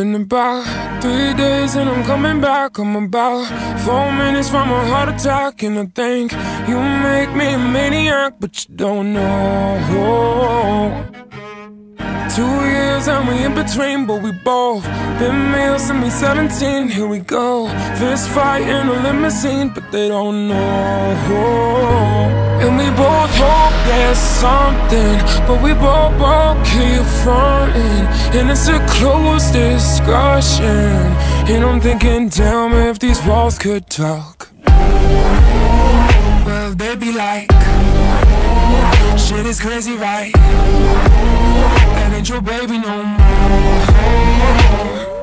Been about three days and I'm coming back. I'm about four minutes from a heart attack. And I think you make me a maniac, but you don't know. Two years and we in between, but we both been male since we 17. Here we go, fist fight in a limousine, but they don't know. And we both hope there's something, but we both both keep fronting, and it's a closed discussion. And I'm thinking, damn, if these walls could talk, well, they'd be like, shit is crazy, right? That ain't your baby no more.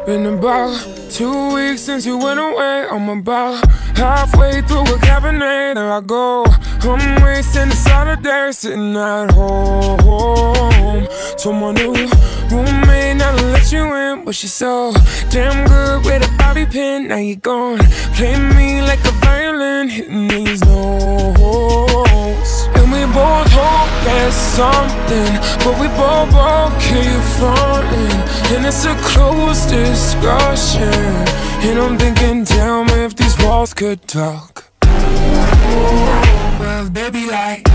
Been about two weeks since you went away. I'm about halfway through a cabernet. There I go. I'm wasting the Saturday sitting at home. Told my new roommate not to let you in, but she's so damn good with a bobby pin. Now you're gone. Play me like a violin, hitting these notes. And we both hope there's something, but we both both keep fronting, and it's a closed discussion. And I'm thinking, damn, if these walls could talk. Be like,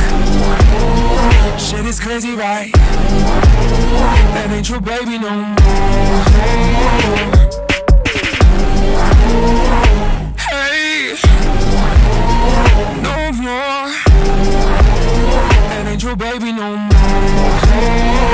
shit is crazy, right? That ain't your baby no more. Hey, no more. That ain't your baby no more.